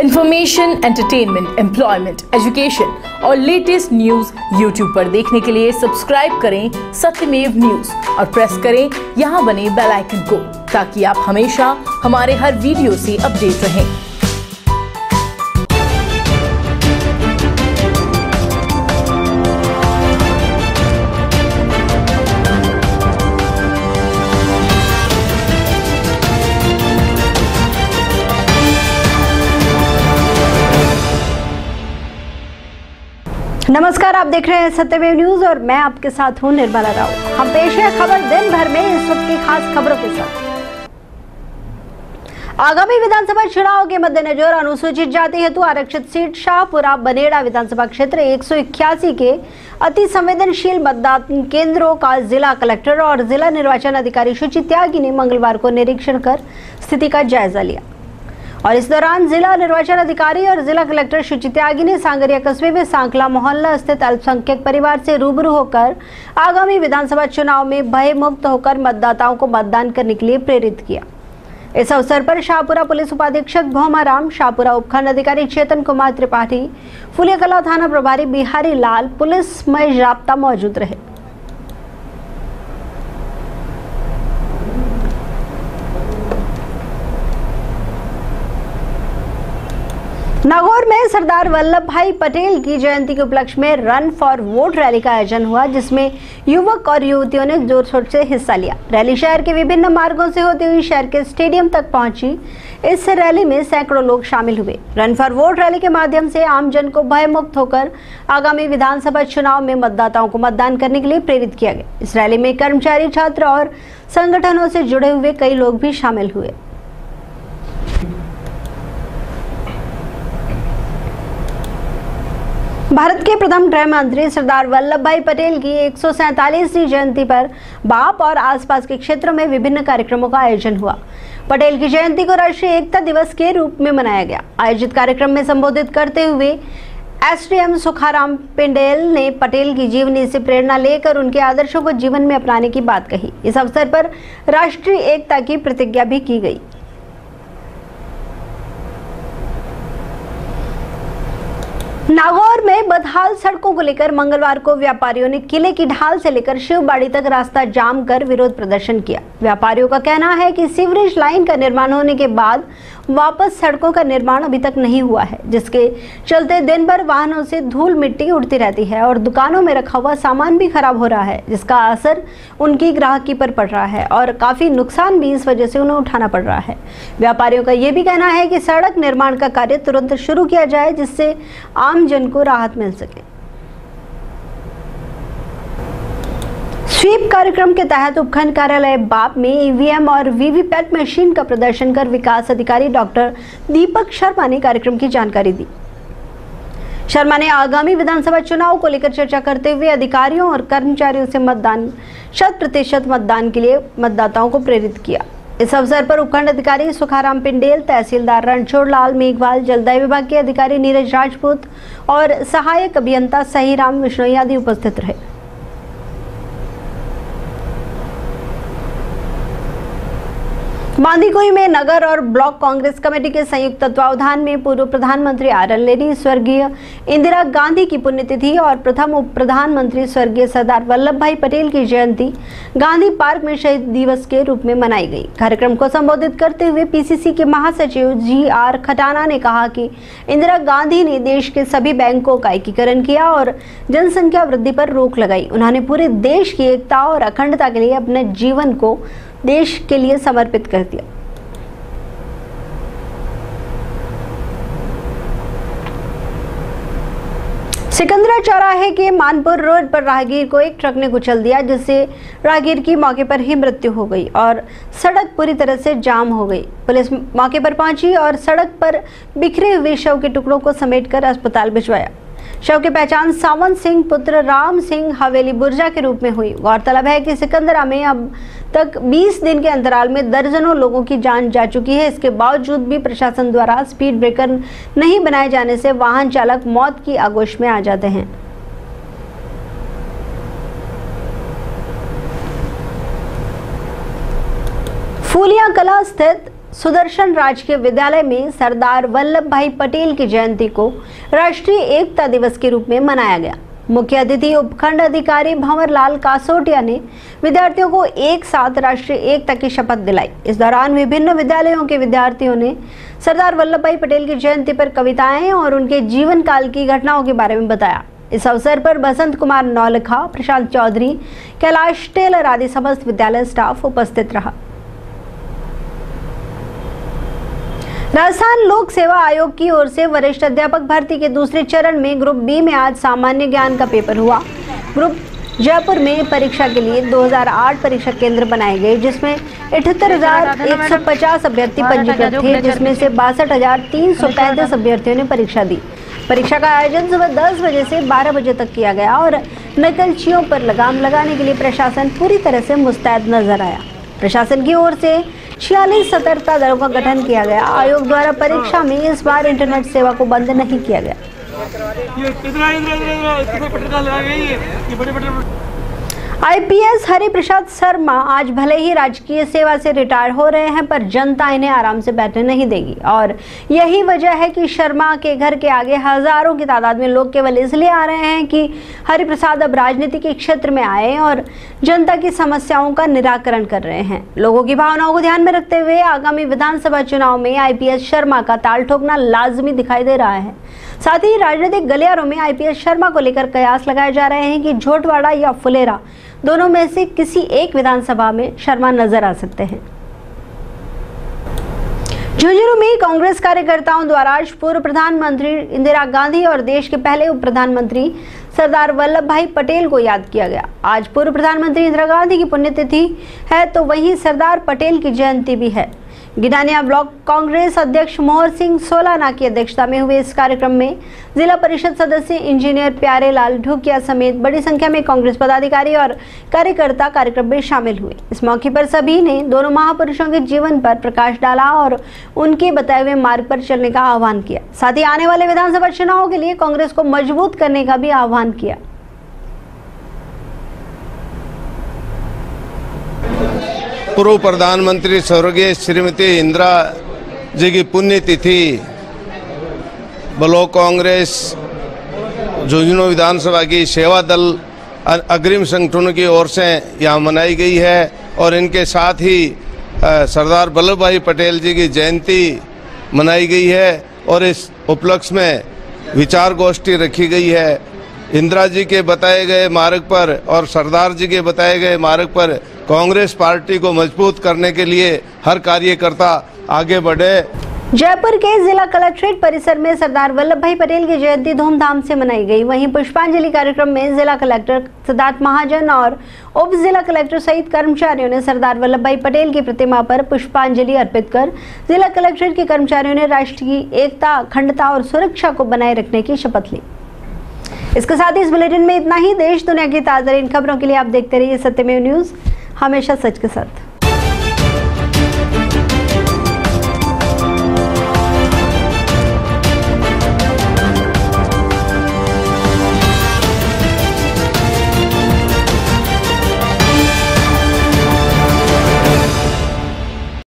Information entertainment employment education और latest news YouTube पर देखने के लिए सब्सक्राइब करें सत्यमेव न्यूज़ और प्रेस करें यहाँ बने बेल आइकन को ताकि आप हमेशा हमारे हर वीडियो से अपडेट रहें। नमस्कार, आप देख रहे हैं सत्यमेव न्यूज़ और मैं आपके साथ हूँ निर्मला राव। हम पेश है खबर दिन भर में इस वक्त की खास खबरों के साथ। आगामी विधानसभा चुनाव के मद्देनजर अनुसूचित जाति हेतु आरक्षित सीट शाहपुरा बनेड़ा विधानसभा क्षेत्र एक सौ इक्यासी के अति संवेदनशील मतदान केंद्रों का जिला कलेक्टर और जिला निर्वाचन अधिकारी शुचि त्यागी ने मंगलवार को निरीक्षण कर स्थिति का जायजा लिया। और इस दौरान जिला निर्वाचन अधिकारी और जिला कलेक्टर शुचि त्यागी ने सांगरिया कस्बे में सांकला मोहल्ला स्थित अल्पसंख्यक परिवार से रूबरू होकर आगामी विधानसभा चुनाव में भय मुक्त होकर मतदाताओं को मतदान करने के लिए प्रेरित किया। इस अवसर पर शाहपुरा पुलिस उपाधीक्षक भौमाराम शाहपुरा उपखंड अधिकारी चेतन कुमार त्रिपाठी फुलियाकला थाना प्रभारी बिहारी लाल, पुलिस मय जाप्ता मौजूद रहे। नागौर में सरदार वल्लभ भाई पटेल की जयंती के उपलक्ष्य में रन फॉर वोट रैली का आयोजन हुआ, जिसमें युवक और युवतियों ने ज़ोर शोर से हिस्सा लिया। रैली शहर के विभिन्न मार्गों से होती हुई शहर के स्टेडियम तक पहुँची। इस रैली में सैकड़ों लोग शामिल हुए। रन फॉर वोट रैली के माध्यम से आमजन को भय मुक्त होकर आगामी विधानसभा चुनाव में मतदाताओं को मतदान करने के लिए प्रेरित किया गया। इस रैली में कर्मचारी, छात्र और संगठनों से जुड़े हुए कई लोग भी शामिल हुए। भारत के प्रथम गृह मंत्री सरदार वल्लभ भाई पटेल की एक जयंती पर बाप और आसपास के क्षेत्रों में विभिन्न कार्यक्रमों का आयोजन हुआ। पटेल की जयंती को राष्ट्रीय एकता दिवस के रूप में मनाया गया। आयोजित कार्यक्रम में संबोधित करते हुए एसडीएम सुखाराम पिंडेल ने पटेल की जीवनी से प्रेरणा लेकर उनके आदर्शों को जीवन में अपनाने की बात कही। इस अवसर पर राष्ट्रीय एकता की प्रतिज्ञा भी की गई। नागौर में बदहाल सड़कों को लेकर मंगलवार को व्यापारियों ने किले की ढाल से लेकर शिवबाड़ी तक रास्ता जाम कर विरोध प्रदर्शन किया। व्यापारियों का कहना है कि सीवरेज लाइन का निर्माण होने के बाद वापस सड़कों का निर्माण अभी तक नहीं हुआ है, जिसके चलते दिन भर वाहनों से धूल मिट्टी उड़ती रहती है और दुकानों में रखा हुआ सामान भी खराब हो रहा है, जिसका असर उनकी ग्राहकी पर पड़ रहा है और काफ़ी नुकसान भी इस वजह से उन्हें उठाना पड़ रहा है। व्यापारियों का ये भी कहना है कि सड़क निर्माण का कार्य तुरंत शुरू किया जाए, जिससे आम जन को राहत मिल सके। स्वीप कार्यक्रम के तहत उपखंड कार्यालय बाप में ईवीएम और वीवीपैट मशीन का प्रदर्शन कर विकास अधिकारी डॉक्टर दीपक शर्मा ने कार्यक्रम की जानकारी दी। शर्मा ने आगामी विधानसभा चुनाव को लेकर चर्चा करते हुए अधिकारियों और कर्मचारियों से मतदान, शत प्रतिशत मतदान के लिए मतदाताओं को प्रेरित किया। इस अवसर पर उपखंड अधिकारी सुखाराम पिंडेल, तहसीलदार रणछोड़ लाल मेघवाल, जलदाय विभाग के अधिकारी नीरज राजपूत और सहायक अभियंता सही राम विश्नोई आदि उपस्थित रहे। बांदीकुई में नगर और ब्लॉक कांग्रेस कमेटी के संयुक्त तत्वावधान में पूर्व प्रधानमंत्री आर एल स्वर्गीय इंदिरा गांधी की पुण्यतिथि और प्रथम उप प्रधानमंत्री स्वर्गीय सरदार वल्लभ भाई पटेल की जयंती गांधी पार्क में शहीद दिवस के रूप में मनाई गई। कार्यक्रम को संबोधित करते हुए पीसीसी के महासचिव जी आर खटाना ने कहा कि इंदिरा गांधी ने देश के सभी बैंकों का एकीकरण किया और जनसंख्या वृद्धि पर रोक लगाई। उन्होंने पूरे देश की एकता और अखंडता के लिए अपने जीवन को देश के लिए समर्पित कर दिया। सिकंदरा चौराहे के मानपुर रोड पर राहगीर को एक ट्रक ने कुचल दिया, जिससे राहगीर की मौके पर ही मृत्यु हो गई और सड़क पूरी तरह से जाम हो गई। पुलिस मौके पर पहुँची और सड़क पर बिखरे हुए शव के टुकड़ों को समेटकर अस्पताल भिजवाया। शव की पहचान सावंत सिंह पुत्र राम सिंह हवेली बुर्जा के रूप में हुई। गौरतलब है कि सिकंदरा में अब तक 20 दिन के अंतराल में दर्जनों लोगों की जान जा चुकी है। इसके बावजूद भी प्रशासन द्वारा स्पीड ब्रेकर नहीं बनाए जाने से वाहन चालक मौत की आगोश में आ जाते हैं। फूलिया कला स्थित सुदर्शन राजकीय विद्यालय में सरदार वल्लभ भाई पटेल की जयंती को राष्ट्रीय एकता दिवस के रूप में मनाया गया। मुख्य अतिथि उपखंड अधिकारी भंवर लाल कासोटिया ने विद्यार्थियों को एक साथ राष्ट्रीय एकता की शपथ दिलाई। इस दौरान विभिन्न विद्यालयों के विद्यार्थियों ने सरदार वल्लभ भाई पटेल की जयंती पर कविताएँ और उनके जीवन काल की घटनाओं के बारे में बताया। इस अवसर पर बसंत कुमार नौलखा, प्रशांत चौधरी, कैलाश टेलर आदि समस्त विद्यालय स्टाफ उपस्थित रहा। राजस्थान लोक सेवा आयोग की ओर से वरिष्ठ अध्यापक भर्ती के दूसरे चरण में ग्रुप बी में आज सामान्य ज्ञान का पेपर हुआ। ग्रुप जयपुर में परीक्षा के लिए 2008 परीक्षा केंद्र बनाए गए जिसमें इकहत्तर हज़ार एक सौ पचास अभ्यर्थी पंजीकृत थे जिसमें से बासठ हज़ार तीन सौ पैंतीस अभ्यर्थियों ने परीक्षा दी। परीक्षा का आयोजन सुबह 10 बजे से 12 बजे तक किया गया और नकलचियों पर लगाम लगाने के लिए प्रशासन पूरी तरह से मुस्तैद नज़र आया। प्रशासन की ओर से छियालीस सतर्कता दलों का गठन किया गया। आयोग द्वारा परीक्षा में इस बार इंटरनेट सेवा को बंद नहीं किया गया। आईपीएस हरिप्रसाद शर्मा आज भले ही राजकीय सेवा से रिटायर हो रहे हैं, पर जनता इन्हें आराम से बैठने नहीं देगी। और यही वजह है कि शर्मा के घर के आगे हज़ारों की तादाद में लोग केवल इसलिए आ रहे हैं कि हरिप्रसाद अब राजनीति के क्षेत्र में आए और जनता की समस्याओं का निराकरण कर रहे हैं। लोगों की भावनाओं को ध्यान में रखते हुए आगामी विधानसभा चुनाव में आईपीएस शर्मा का ताल ठोकना लाजमी दिखाई दे रहा है। साथ ही राजनीतिक गलियारों में आईपीएस शर्मा को लेकर कयास लगाए जा रहे हैं कि झोटवाड़ा या फुलेरा, दोनों में से किसी एक विधानसभा में शर्मा नज़र आ सकते हैं। झुंझुनू में कांग्रेस कार्यकर्ताओं द्वारा आज पूर्व प्रधानमंत्री इंदिरा गांधी और देश के पहले उप प्रधानमंत्री सरदार वल्लभ भाई पटेल को याद किया गया। आज पूर्व प्रधानमंत्री इंदिरा गांधी की पुण्यतिथि है तो वहीं सरदार पटेल की जयंती भी है। गिडानिया ब्लॉक कांग्रेस अध्यक्ष मोहर सिंह सोलाना की अध्यक्षता में हुए इस कार्यक्रम में जिला परिषद सदस्य इंजीनियर प्यारे लाल ढुकिया समेत बड़ी संख्या में कांग्रेस पदाधिकारी और कार्यकर्ता कार्यक्रम में शामिल हुए। इस मौके पर सभी ने दोनों महापुरुषों के जीवन पर प्रकाश डाला और उनके बताए हुए मार्ग पर चलने का आह्वान किया। साथ ही आने वाले विधानसभा चुनाव के लिए कांग्रेस को मज़बूत करने का भी आह्वान किया। पूर्व प्रधानमंत्री स्वर्गीय श्रीमती इंदिरा जी की पुण्यतिथि, ब्लॉक कांग्रेस, झुंझुनू विधानसभा की सेवा दल अग्रिम संगठनों की ओर से यहाँ मनाई गई है और इनके साथ ही सरदार वल्लभ भाई पटेल जी की जयंती मनाई गई है और इस उपलक्ष्य में विचार गोष्ठी रखी गई है। इंदिरा जी के बताए गए मार्ग पर और सरदार जी के बताए गए मार्ग पर कांग्रेस पार्टी को मज़बूत करने के लिए हर कार्यकर्ता आगे बढ़े। जयपुर के जिला कलेक्ट्रेट परिसर में सरदार वल्लभ भाई पटेल की जयंती धूमधाम से मनाई गई। वहीं पुष्पांजलि कार्यक्रम में जिला कलेक्टर सिद्धार्थ महाजन और उप जिला कलेक्टर सहित कर्मचारियों ने सरदार वल्लभ भाई पटेल की प्रतिमा पर पुष्पांजलि अर्पित कर जिला कलेक्ट्रेट के कर्मचारियों ने राष्ट्र की एकता, अखंडता और सुरक्षा को बनाए रखने की शपथ ली। इसके साथ ही इस बुलेटिन में इतना ही। देश दुनिया की ताज़ा खबरों के लिए आप देखते रहिए सत्यमेव न्यूज़। हमेशा सच के साथ।